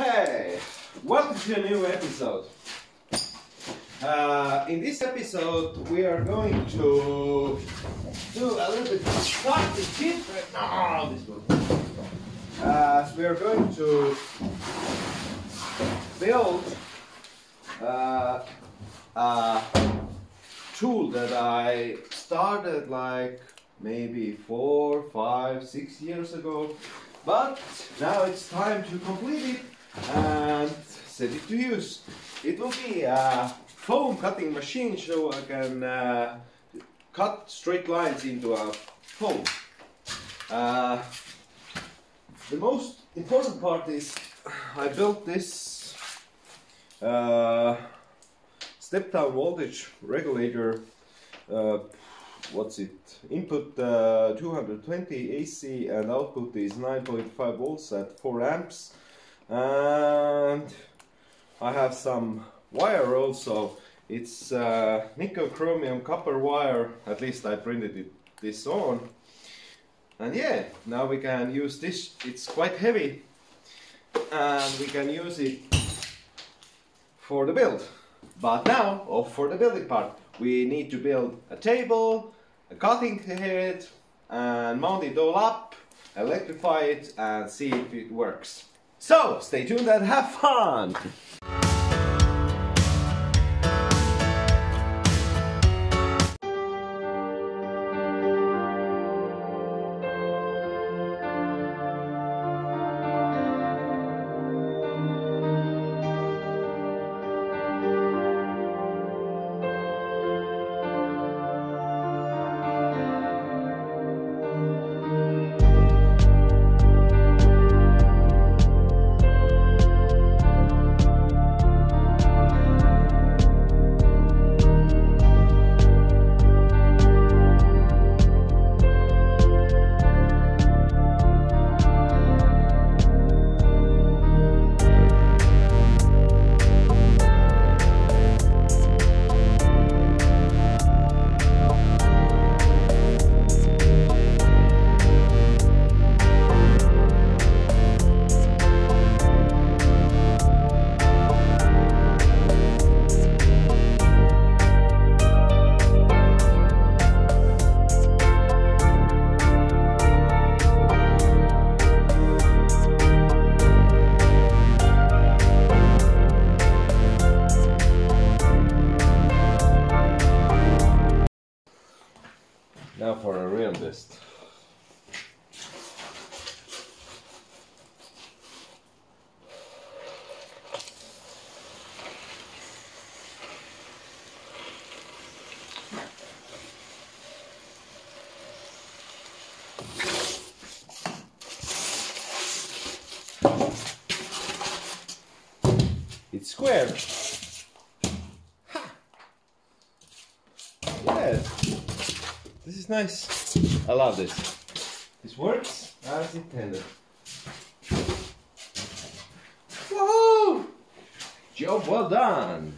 Hey, welcome to a new episode. Uh, in this episode, we are going to do a little bit something different. No, this one. Uh, we are going to build uh, a tool that I started like maybe four, five, six years ago. But now it's time to complete it and set it to use. It will be a foam cutting machine so I can uh, cut straight lines into a foam. Uh, the most important part is I built this uh, step down voltage regulator uh, what's it input uh, 220 AC and output is 9.5 volts at 4 amps and I have some wire also. It's uh, nickel chromium copper wire. At least I printed it this on. And yeah now we can use this. It's quite heavy. And we can use it for the build. But now off for the building part. We need to build a table a cutting head and mount it all up, electrify it and see if it works. So stay tuned and have fun! Now for a real test. It's square. Ha! Yes. This is nice. I love this. This works as intended. Woohoo! Job well done.